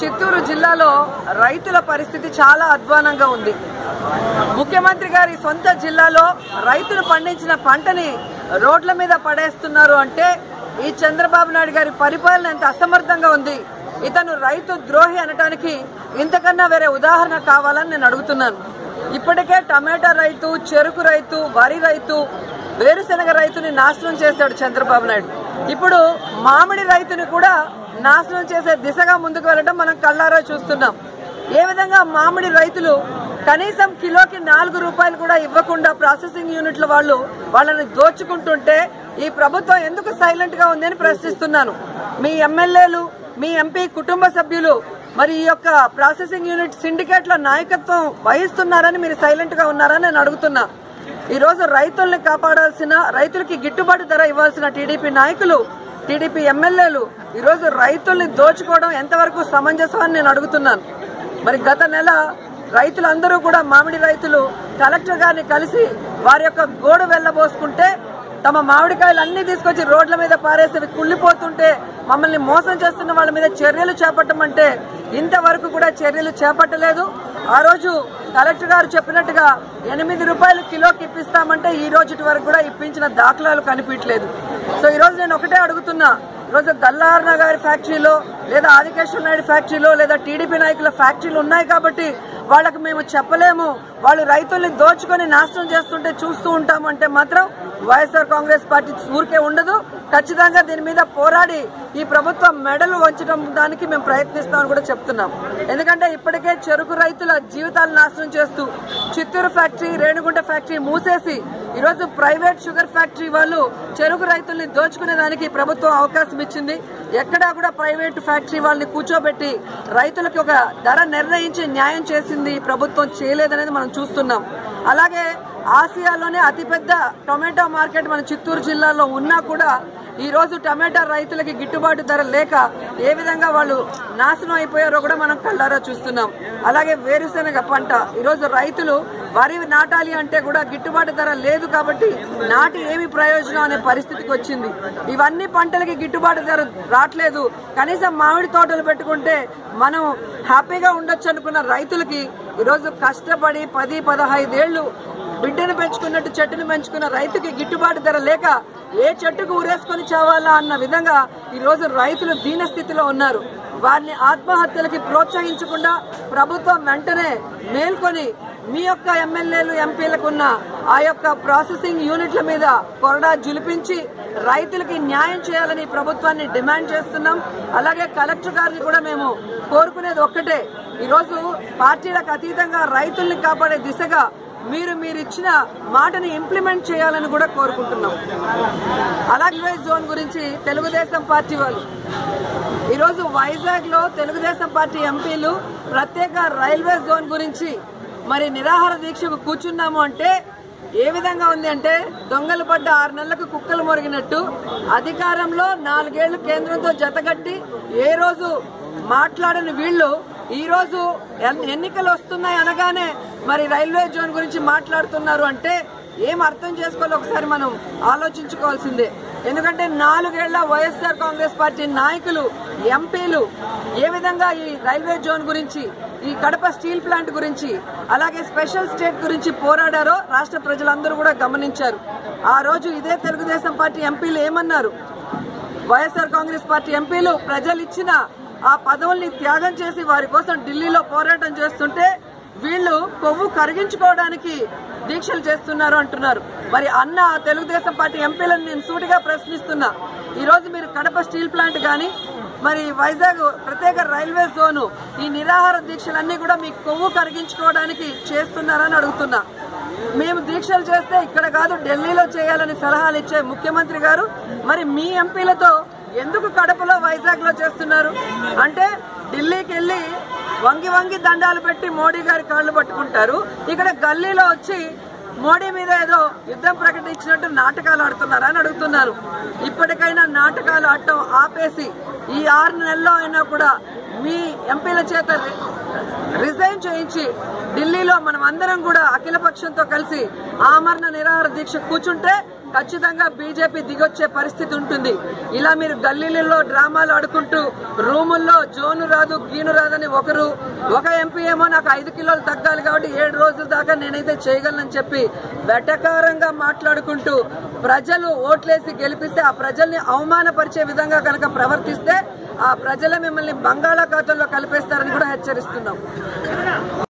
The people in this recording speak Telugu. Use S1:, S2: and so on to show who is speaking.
S1: చిత్తూరు జిల్లాలో రైతుల పరిస్థితి చాలా అధ్వానంగా ఉంది. ముఖ్యమంత్రి గారి సొంత జిల్లాలో రైతులు పండించిన పంటని రోడ్ల మీద పడేస్తున్నారు అంటే ఈ చంద్రబాబు నాయుడు గారి పరిపాలన ఎంత అసమర్థంగా ఉంది. ఇతను రైతు ద్రోహి అనటానికి ఇంతకన్నా వేరే ఉదాహరణ కావాలని నేను అడుగుతున్నాను. ఇప్పటికే టమాటా రైతు చెరుకు రైతు వరి రైతు వేరుశనగ రైతుని నాశనం చేశాడు చంద్రబాబు నాయుడు. ఇప్పుడు మామిడి రైతుని కూడా నాశనం చేసే దిశగా ముందుకు వెళ్ళడం మనం కళ్ళారా చూస్తున్నాం. ఏ విధంగా మామిడి రైతులు కనీసం కిలోకి నాలుగు రూపాయలు కూడా ఇవ్వకుండా ప్రాసెసింగ్ యూనిట్ల వాళ్ళు వాళ్ళని దోచుకుంటుంటే ఈ ప్రభుత్వం ఎందుకు సైలెంట్గా ఉందని ప్రశ్నిస్తున్నాను. మీ ఎమ్మెల్యేలు మీ ఎంపీ కుటుంబ సభ్యులు మరి ఈ యొక్క ప్రాసెసింగ్ యూనిట్ సిండికేట్లో నాయకత్వం వహిస్తున్నారని మీరు సైలెంట్గా ఉన్నారని నేను అడుగుతున్నా. ఈ రోజు రైతుల్ని కాపాడాల్సిన రైతులకి గిట్టుబాటు ధర ఇవ్వాల్సిన టీడీపీ నాయకులు టీడీపీ ఎమ్మెల్యేలు ఈరోజు రైతుల్ని దోచుకోవడం ఎంతవరకు సమంజసం అని నేను అడుగుతున్నాను. మరి గత నెల రైతులందరూ కూడా మామిడి రైతులు కలెక్టర్ గారిని కలిసి వారి యొక్క గోడు వెళ్ళబోసుకుంటే తమ మామిడికాయలు అన్ని తీసుకొచ్చి రోడ్ల మీద పారేసి కుళ్ళిపోతుంటే మమ్మల్ని మోసం చేస్తున్న వాళ్ళ మీద చర్యలు చేపట్టమంటే ఇంతవరకు కూడా చర్యలు చేపట్టలేదు. ఆ రోజు కలెక్టర్ గారు చెప్పినట్టుగా ఎనిమిది రూపాయలు కిలోకి ఇప్పిస్తామంటే ఈ రోజు వరకు కూడా ఇప్పించిన దాఖలాలు కనిపించలేదు. సో ఈ రోజు నేను ఒకటే అడుగుతున్నా. ఈరోజు గల్లారణ గారి ఫ్యాక్టరీలో లేదా ఆదికేశ్వర నాయుడు ఫ్యాక్టరీలో లేదా టీడీపీ నాయకుల ఫ్యాక్టరీలు ఉన్నాయి కాబట్టి వాళ్ళకి మేము చెప్పలేము. వాళ్ళు రైతుల్ని దోచుకొని నాశనం చేస్తుంటే చూస్తూ ఉంటాము అంటే మాత్రం వైఎస్ఆర్ కాంగ్రెస్ పార్టీ ఊరికే ఉండదు. ఖచ్చితంగా దీని మీద పోరాడి ఈ ప్రభుత్వం మెడలు వంచడం దానికి మేము ప్రయత్నిస్తామని కూడా చెప్తున్నాం. ఎందుకంటే ఇప్పటికే చెరుకు రైతుల జీవితాలు నాశనం చేస్తూ చిత్తూరు ఫ్యాక్టరీ రేణుగుంట ఫ్యాక్టరీ మూసేసి ఈరోజు ప్రైవేట్ షుగర్ ఫ్యాక్టరీ వాళ్ళు చెరుకు రైతుల్ని దోచుకునే దానికి ప్రభుత్వం అవకాశం ఇచ్చింది. ఎక్కడా కూడా ప్రైవేట్ ఫ్యాక్టరీ వాళ్ళని కూర్చోబెట్టి రైతులకు ఒక ధర నిర్ణయించి న్యాయం చేసింది ప్రభుత్వం చేయలేదనేది మనం చూస్తున్నాం. అలాగే ఆసియాలోనే అతిపెద్ద టొమాటో మార్కెట్ మన చిత్తూరు జిల్లాలో ఉన్నా కూడా ఈ రోజు టమాటా రైతులకి గిట్టుబాటు ధర లేక ఏ విధంగా వాళ్ళు నాశనం అయిపోయారో కూడా మనం కళ్ళారా చూస్తున్నాం. అలాగే వేరుశెనగ పంట. ఈరోజు రైతులు వరి నాటాలి అంటే కూడా గిట్టుబాటు ధర లేదు కాబట్టి నాటి ఏమి ప్రయోజనం అనే పరిస్థితికి వచ్చింది. ఇవన్నీ పంటలకి గిట్టుబాటు ధర రావట్లేదు కనీసం మామిడి తోటలు పెట్టుకుంటే మనం హ్యాపీగా ఉండొచ్చు అనుకున్న రైతులకి ఈరోజు కష్టపడి పది పదహైదేళ్ళు బిడ్డను పెంచుకున్నట్టు చెట్టును పెంచుకున్న రైతుకి గిట్టుబాటు ధర లేక ఏ చెట్టుకు ఉరేసుకొని చావాలా అన్న విధంగా ఈరోజు రైతులు దీనస్థితిలో ఉన్నారు. వారిని ఆత్మహత్యలకి ప్రోత్సహించకుండా ప్రభుత్వం వెంటనే మేల్కొని మీ యొక్క ఎమ్మెల్యేలు ఎంపీలకు ఉన్న ఆ యొక్క ప్రాసెసింగ్ యూనిట్ల మీద కొరడా జులిపించి రైతులకి న్యాయం చేయాలని ప్రభుత్వాన్ని డిమాండ్ చేస్తున్నాం. అలాగే కలెక్టర్ గారిని కూడా మేము కోరుకునేది ఒక్కటే. ఈరోజు పార్టీలకు అతీతంగా రైతుల్ని కాపాడే దిశగా మీరు మీరు ఇచ్చిన మాటని ఇంప్లిమెంట్ చేయాలని కూడా కోరుకుంటున్నాం. అలాగే జోన్ గురించి తెలుగుదేశం పార్టీ వాళ్ళు. ఈరోజు వైజాగ్లో తెలుగుదేశం పార్టీ ఎంపీలు ప్రత్యేక రైల్వే జోన్ గురించి మరి నిరాహార దీక్షకు కూర్చున్నాము అంటే ఏ విధంగా ఉంది అంటే దొంగలు పడ్డ ఆరు నెలలకు కుక్కలు మొరిగినట్టు అధికారంలో నాలుగేళ్ళు కేంద్రంతో జతగట్టి ఏ రోజు మాట్లాడని వీళ్ళు ఈ రోజు ఎన్- ఎన్నికలు వస్తున్నాయి అనగానే మరి రైల్వే జోన్ గురించి మాట్లాడుతున్నారు అంటే ఏం అర్థం చేసుకోవాలి ఒకసారి మనం ఆలోచించుకోవాల్సిందే. ఎందుకంటే నాలుగేళ్ళ వైఎస్ఆర్ కాంగ్రెస్ పార్టీ నాయకులు ఎంపీలు ఏ విధంగా ఈ రైల్వే జోన్ గురించి ఈ కడప స్టీల్ ప్లాంట్ గురించి అలాగే స్పెషల్ స్టేట్ గురించి పోరాడారో రాష్ట్ర ప్రజలందరూ కూడా గమనించారు. ఆ రోజు ఇదే తెలుగుదేశం పార్టీ ఎంపీలు ఏమన్నారు? వైఎస్ఆర్ కాంగ్రెస్ పార్టీ ఎంపీలు ప్రజలు ఇచ్చిన ఆ పదవుల్ని త్యాగం చేసి వారి కోసం ఢిల్లీలో పోరాటం చేస్తుంటే వీళ్ళు కొవ్వు కరిగించుకోవడానికి దీక్షలు చేస్తున్నారు అంటున్నారు. మరి అన్న తెలుగుదేశం పార్టీ ఎంపీలను నేను సూటిగా ప్రశ్నిస్తున్నా. ఈ రోజు మీరు కడప స్టీల్ ప్లాంట్ కానీ మరి వైజాగ్ ప్రత్యేక రైల్వే జోను ఈ నిరాహార దీక్షలన్నీ కూడా మీ కొవ్వు కరిగించుకోవడానికి చేస్తున్నారని అడుగుతున్నా. మేము దీక్షలు చేస్తే ఇక్కడ కాదు ఢిల్లీలో చేయాలని సలహాలు ఇచ్చే ముఖ్యమంత్రి గారు మరి మీ ఎంపీలతో ఎందుకు కడపలో వైజాగ్లో చేస్తున్నారు? అంటే ఢిల్లీకి వెళ్ళి వంగి వంగి దండాలు పెట్టి మోడీ గారి కాళ్ళు పట్టుకుంటారు. ఇక్కడ గల్లీలో వచ్చి మోడీ మీద ఏదో యుద్ధం ప్రకటించినట్టు నాటకాలు ఆడుతున్నారా అని అడుగుతున్నారు. ఇప్పటికైనా నాటకాలు ఆడటం ఆపేసి ఈ ఆరు నెలల్లో అయినా కూడా మీ ఎంపీల చేత రిజైన్ చేయించి ఢిల్లీలో మనం అందరం కూడా అఖిలపక్షంతో కలిసి ఆమరణ నిరాహార దీక్ష కూర్చుంటే ఖచ్చితంగా బీజేపీ దిగొచ్చే పరిస్థితి ఉంటుంది. ఇలా మీరు గల్లీలలో డ్రామాలు ఆడుకుంటూ రూముల్లో జోను రాదు గీను రాదని ఒకరు ఒక ఎంపీ ఏమో నాకు ఐదు కిలోలు తగ్గాలి కాబట్టి ఏడు రోజుల దాకా నేనైతే చేయగలనని చెప్పి వెటకారంగా మాట్లాడుకుంటూ ప్రజలు ఓట్లేసి గెలిపిస్తే ఆ ప్రజల్ని అవమానపరిచే విధంగా కనుక ప్రవర్తిస్తే ఆ ప్రజల మిమ్మల్ని బంగాళాఖాతంలో కలిపేస్తారని కూడా హెచ్చరిస్తున్నాం.